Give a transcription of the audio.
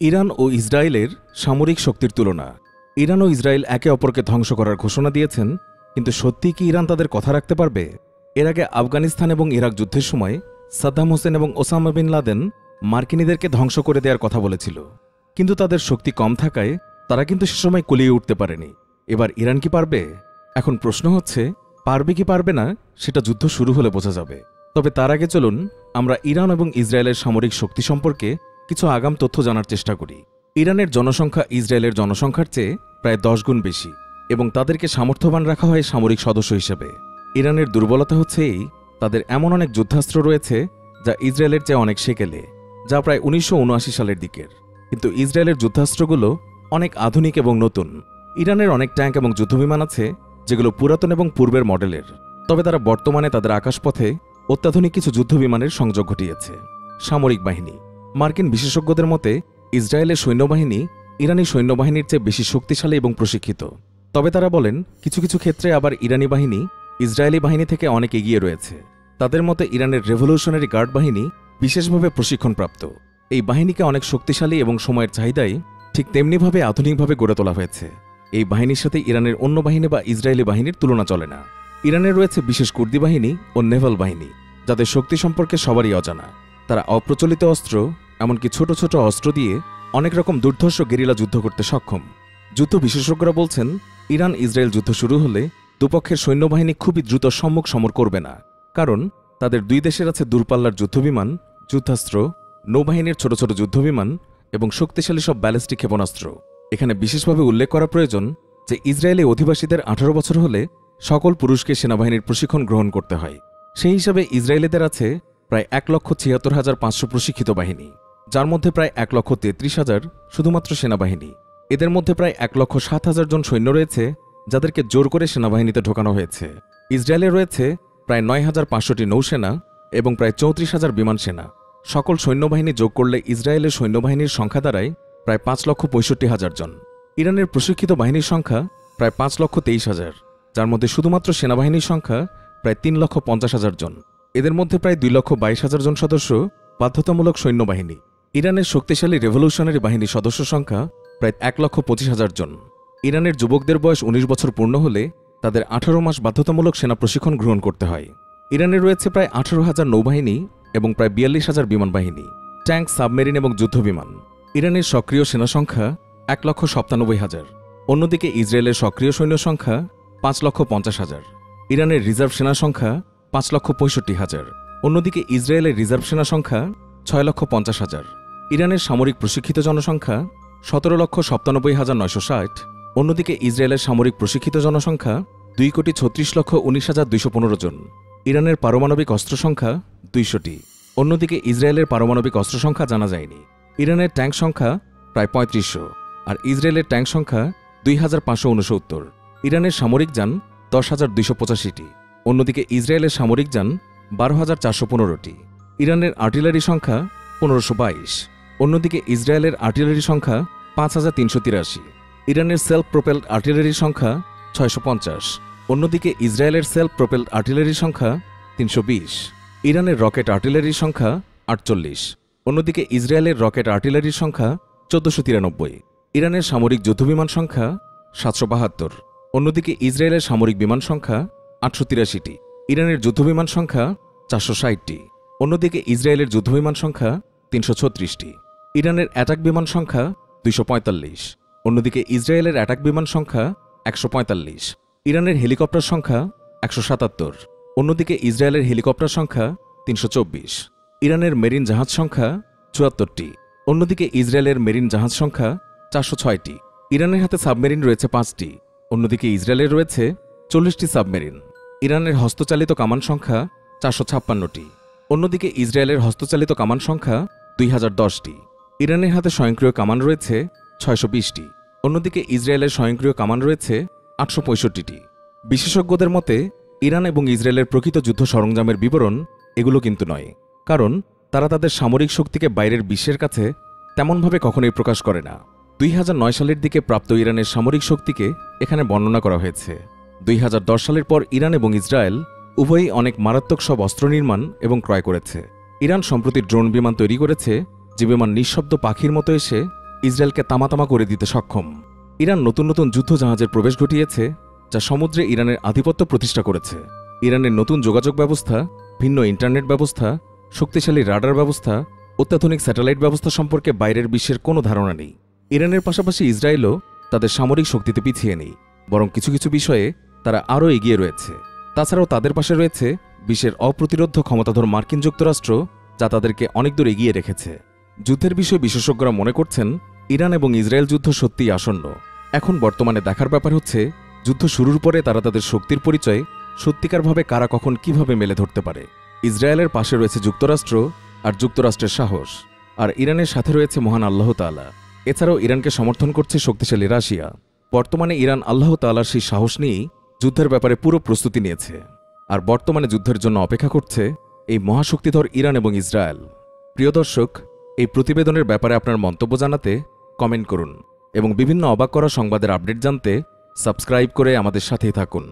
Iran ও ইসরায়েলের সামরিক শক্তির তুলনা। ইরান ও ইসরায়েল একে অপরকে ধ্বংস করার ঘোষণা দিয়েছেন, কিন্তু সত্যি কি ইরান তাদের কথা রাখতে পারবে? এর আগে আফগানিস্তান এবং ইরাক যুদ্ধের সময় সাদ্দাম হোসেন এবং ওসামা বিন লাদেন মার্কিনীদেরকে ধ্বংস করে দেওয়ার কথা বলেছিল। কিন্তু তাদের শক্তি কম থাকায় তারা কিন্তু সে সময় কুলিয়ে উঠতে পারেনি। এবার ইরান কি পারবে? এখন প্রশ্ন হচ্ছে, পারবে কি পারবে না, সেটা যুদ্ধ শুরু হলে বোঝা যাবে। তবে তার আগে চলুন আমরা ইরান এবং ইসরায়েলের সামরিক শক্তি সম্পর্কে কিছু আগাম তথ্য জানার চেষ্টা করি। ইরানের জনসংখ্যা ইসরায়েলের জনসংখ্যার চেয়ে প্রায় দশ গুণ বেশি এবং তাদেরকে সামর্থ্যবান রাখা হয় সামরিক সদস্য হিসেবে। ইরানের দুর্বলতা হচ্ছে এই, তাদের এমন অনেক যুদ্ধাস্ত্র রয়েছে যা ইসরায়েলের চেয়ে অনেক সেকেলে, যা প্রায় উনিশশো উনআশি সালের দিকের। কিন্তু ইসরায়েলের যুদ্ধাস্ত্রগুলো অনেক আধুনিক এবং নতুন। ইরানের অনেক ট্যাঙ্ক এবং যুদ্ধবিমান আছে, যেগুলো পুরাতন এবং পূর্বের মডেলের। তবে তারা বর্তমানে তাদের আকাশপথে অত্যাধুনিক কিছু যুদ্ধবিমানের সংযোগ ঘটিয়েছে। সামরিক বাহিনী মার্কিন বিশেষজ্ঞদের মতে, ইসরায়েলের সৈন্যবাহিনী ইরানি সৈন্যবাহিনীর চেয়ে বেশি শক্তিশালী এবং প্রশিক্ষিত। তবে তারা বলেন, কিছু কিছু ক্ষেত্রে আবার ইরানি বাহিনী ইসরায়েলি বাহিনী থেকে অনেক এগিয়ে রয়েছে। তাদের মতে, ইরানের রেভলিউশনারি গার্ড বাহিনী বিশেষভাবে প্রশিক্ষণপ্রাপ্ত। এই বাহিনীকে অনেক শক্তিশালী এবং সময়ের চাহিদায় ঠিক তেমনিভাবে আধুনিকভাবে গড়ে তোলা হয়েছে। এই বাহিনীর সাথে ইরানের অন্য বাহিনী বা ইসরায়েলি বাহিনীর তুলনা চলে না। ইরানের রয়েছে বিশেষ কুর্দি বাহিনী ও নেভাল বাহিনী, যাদের শক্তি সম্পর্কে সবারই অজানা। তারা অপ্রচলিত অস্ত্র এমনকি ছোট ছোট অস্ত্র দিয়ে অনেক রকম দুর্ধর্ষ গেরিলা যুদ্ধ করতে সক্ষম। যুদ্ধ বিশেষজ্ঞরা বলছেন ইরান ইসরায়েল যুদ্ধ শুরু হলে দুপক্ষের সৈন্যবাহিনী খুবই দ্রুত সম্মুখ সমর করবে না, কারণ তাদের দুই দেশের আছে দূরপাল্লার যুদ্ধবিমান, যুদ্ধাস্ত্র, নৌবাহিনীর ছোট ছোট যুদ্ধবিমান এবং শক্তিশালী সব ব্যালিস্টিক ক্ষেপণাস্ত্র। এখানে বিশেষভাবে উল্লেখ করা প্রয়োজন যে ইসরায়েলি অধিবাসীদের আঠারো বছর হলে সকল পুরুষকে সেনাবাহিনীর প্রশিক্ষণ গ্রহণ করতে হয়। সেই হিসাবে ইসরায়েলিদের আছে প্রায় এক লক্ষ ছিয়াত্তর হাজার পাঁচশো প্রশিক্ষিত বাহিনী। যার মধ্যে প্রায় এক লক্ষ তেত্রিশ হাজার শুধুমাত্র সেনাবাহিনী। এদের মধ্যে প্রায় এক লক্ষ সাত হাজার জন সৈন্য রয়েছে, যাদেরকে জোর করে সেনাবাহিনীতে ঢোকানো হয়েছে। ইসরায়েলে রয়েছে প্রায় নয় হাজার পাঁচশোটি নৌসেনা এবং প্রায় চৌত্রিশ হাজার বিমান সেনা। সকল সৈন্যবাহিনী যোগ করলে ইসরায়েলের সৈন্যবাহিনীর সংখ্যা দাঁড়ায় প্রায় পাঁচ লক্ষ পঁয়ষট্টি হাজার জন। ইরানের প্রশিক্ষিত বাহিনীর সংখ্যা প্রায় পাঁচ লক্ষ তেইশ হাজার, যার মধ্যে শুধুমাত্র সেনাবাহিনীর সংখ্যা প্রায় তিন লক্ষ পঞ্চাশ হাজার জন। এদের মধ্যে প্রায় দুই লক্ষ বাইশ হাজার জন সদস্য বাধ্যতামূলক সৈন্যবাহিনী। ইরানের শক্তিশালী রেভলিউশনারি বাহিনীর সদস্য সংখ্যা প্রায় এক লক্ষ পঁচিশ হাজার জন। ইরানের যুবকদের বয়স ১৯ বছর পূর্ণ হলে তাদের আঠারো মাস বাধ্যতামূলক সেনা প্রশিক্ষণ গ্রহণ করতে হয়। ইরানে রয়েছে প্রায় আঠারো হাজার নৌবাহিনী এবং প্রায় বিয়াল্লিশ হাজার বিমান বাহিনী, ট্যাঙ্ক, সাবমেরিন এবং যুদ্ধবিমান ইরানের সক্রিয় সেনা সংখ্যা এক লক্ষ সপ্তানব্বই হাজার। অন্যদিকে ইসরায়েলের সক্রিয় সৈন্য সংখ্যা পাঁচ লক্ষ পঞ্চাশ হাজার। ইরানের রিজার্ভ সেনা সংখ্যা পাঁচ লক্ষ পঁয়ষট্টি হাজার। অন্যদিকে ইসরায়েলের রিজার্ভ সেনা সংখ্যা ছয় লক্ষ পঞ্চাশ হাজার। ইরানের সামরিক প্রশিক্ষিত জনসংখ্যা সতেরো লক্ষ সপ্তানব্বই হাজার নয়শো ষাট। অন্যদিকে ইসরায়েলের সামরিক প্রশিক্ষিত জনসংখ্যা দুই কোটি ছত্রিশ লক্ষ উনিশ হাজার দুইশো পনেরো জন। ইরানের পারমাণবিক অস্ত্র সংখ্যা দুইশোটি। অন্যদিকে ইসরায়েলের পারমাণবিক অস্ত্র সংখ্যা জানা যায়নি। ইরানের ট্যাঙ্ক সংখ্যা প্রায় পঁয়ত্রিশশো, আর ইসরায়েলের ট্যাঙ্ক সংখ্যা দুই হাজার পাঁচশো উনসত্তর। ইরানের সামরিক যান দশ হাজার দুইশো পঁচাশিটি। অন্যদিকে ইসরায়েলের সামরিক যান বারো হাজার চারশো পনেরোটি। ইরানের আর্টিলারি সংখ্যা পনেরোশো বাইশ। অন্যদিকে ইসরায়েলের আর্টিলারি সংখ্যা পাঁচ হাজার তিনশো তিরাশি। ইরানের সেলফ প্রোপেলড আর্টিলারি সংখ্যা ছয়শো পঞ্চাশ। অন্যদিকে ইসরায়েলের সেলফ প্রোপেলড আর্টিলারি সংখ্যা তিনশো বিশ। ইরানের রকেট আর্টিলারির সংখ্যা আটচল্লিশ। অন্যদিকে ইসরায়েলের রকেট আর্টিলারির সংখ্যা চোদ্দশো তিরানব্বই। ইরানের সামরিক যুদ্ধবিমান সংখ্যা সাতশো বাহাত্তর। অন্যদিকে ইসরায়েলের সামরিক বিমান সংখ্যা আটশো তিরাশিটি। ইরানের যুদ্ধবিমান সংখ্যা চারশো ষাটটি। অন্যদিকে ইসরায়েলের যুদ্ধবিমান সংখ্যা তিনশো ছত্রিশটি। ইরানের অ্যাটাক বিমান সংখ্যা দুইশো পঁয়তাল্লিশ। অন্যদিকে ইসরায়েলের অ্যাটাক বিমান সংখ্যা একশো পঁয়তাল্লিশ। ইরানের হেলিকপ্টার সংখ্যা একশো সাতাত্তর। অন্যদিকে ইসরায়েলের হেলিকপ্টার সংখ্যা তিনশো চব্বিশ। ইরানের মেরিন জাহাজ সংখ্যা চুয়াত্তরটি। অন্যদিকে ইসরায়েলের মেরিন জাহাজ সংখ্যা চারশো ছয়টি। ইরানের হাতে সাবমেরিন রয়েছে পাঁচটি। অন্যদিকে ইসরায়েলের রয়েছে চল্লিশটি সাবমেরিন। ইরানের হস্তচালিত কামান সংখ্যা চারশো ছাপ্পান্নটি। অন্যদিকে ইসরায়েলের হস্তচালিত কামান সংখ্যা দুই হাজার দশটি। ইরানের হাতে স্বয়ংক্রিয় কামান রয়েছে ছয়শো বিশটি। অন্যদিকে ইসরায়েলের স্বয়ংক্রিয় কামান রয়েছে আটশো পঁয়ষট্টিটি। বিশেষজ্ঞদের মতে, ইরান এবং ইসরায়েলের প্রকৃত যুদ্ধ সরঞ্জামের বিবরণ এগুলো কিন্তু নয়। কারণ, তারা তাদের সামরিক শক্তিকে বাইরের বিশ্বের কাছে তেমনভাবে কখনোই প্রকাশ করে না। দুই হাজার নয় সালের দিকে প্রাপ্ত ইরানের সামরিক শক্তিকে এখানে বর্ণনা করা হয়েছে। দুই হাজার দশ সালের পর ইরান এবং ইসরায়েল উভয়ই অনেক মারাত্মক সব অস্ত্র নির্মাণ এবং ক্রয় করেছে। ইরান সম্প্রতি ড্রোন বিমান তৈরি করেছে, যে বিমান নিঃশব্দ পাখির মতো এসে ইসরায়েলকে তামাতামা করে দিতে সক্ষম। ইরান নতুন নতুন যুদ্ধ জাহাজের প্রবেশ ঘটিয়েছে, যা সমুদ্রে ইরানের আধিপত্য প্রতিষ্ঠা করেছে। ইরানের নতুন যোগাযোগ ব্যবস্থা, ভিন্ন ইন্টারনেট ব্যবস্থা, শক্তিশালী রাডার ব্যবস্থা, অত্যাধুনিক স্যাটেলাইট ব্যবস্থা সম্পর্কে বাইরের বিশ্বের কোনো ধারণা নেই। ইরানের পাশাপাশি ইসরায়েলও তাদের সামরিক শক্তিতে পিছিয়ে নেই, বরং কিছু কিছু বিষয়ে তারা আরও এগিয়ে রয়েছে। তাছাড়াও তাদের পাশে রয়েছে বিশ্বের অপ্রতিরোধ ক্ষমতাধর মার্কিন যুক্তরাষ্ট্র, যা তাদেরকে অনেক দূর এগিয়ে রেখেছে। যুদ্ধের বিষয়ে বিশেষজ্ঞরা মনে করছেন, ইরান এবং ইসরায়েল যুদ্ধ সত্যিই আসন্ন। এখন বর্তমানে দেখার ব্যাপার হচ্ছে, যুদ্ধ শুরুর পরে তারা তাদের শক্তির পরিচয় সত্যিকারভাবে কারা কখন কীভাবে মেলে ধরতে পারে। ইসরায়েলের পাশে রয়েছে যুক্তরাষ্ট্র আর যুক্তরাষ্ট্রের সাহস, আর ইরানের সাথে রয়েছে মহান আল্লাহ তাআলা। এছাড়াও ইরানকে সমর্থন করছে শক্তিশালী রাশিয়া। বর্তমানে ইরান আল্লাহ তাআলার সেই সাহস নিয়েই যুদ্ধের ব্যাপারে পুরো প্রস্তুতি নিয়েছে। আর বর্তমানে যুদ্ধের জন্য অপেক্ষা করছে এই মহাশক্তিধর ইরান এবং ইসরায়েল। প্রিয় দর্শক, এই প্রতিবেদনের ব্যাপারে আপনার মন্তব্য জানাতে কমেন্ট করুন এবং বিভিন্ন অবাক করা সংবাদের আপডেট জানতে সাবস্ক্রাইব করে আমাদের সাথেই থাকুন।